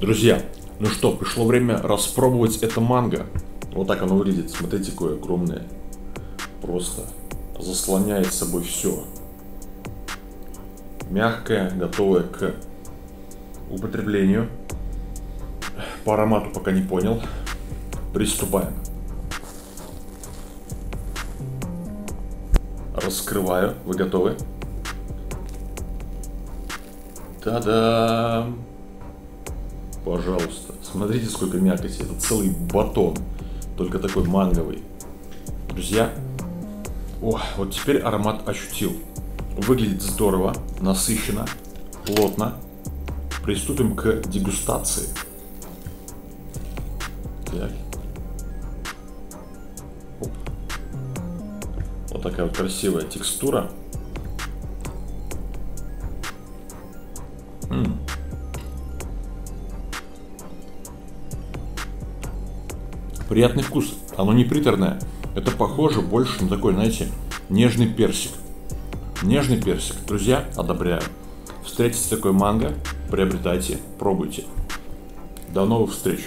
Друзья, ну что, пришло время распробовать это манго. Вот так оно выглядит. Смотрите, какое огромное. Просто заслоняет собой все. Мягкое, готовое к употреблению. По аромату пока не понял. Приступаем. Раскрываю. Вы готовы? Та-дам! Пожалуйста. Смотрите, сколько мякоти. Это целый батон. Только такой манговый. Друзья, о, вот теперь аромат ощутил. Выглядит здорово, насыщенно, плотно. Приступим к дегустации. Так. Оп. Вот такая вот красивая текстура. Приятный вкус. Оно не приторное. Это похоже больше на такой, знаете, нежный персик. Нежный персик. Друзья, одобряю. Встретите такой манго, приобретайте, пробуйте. До новых встреч.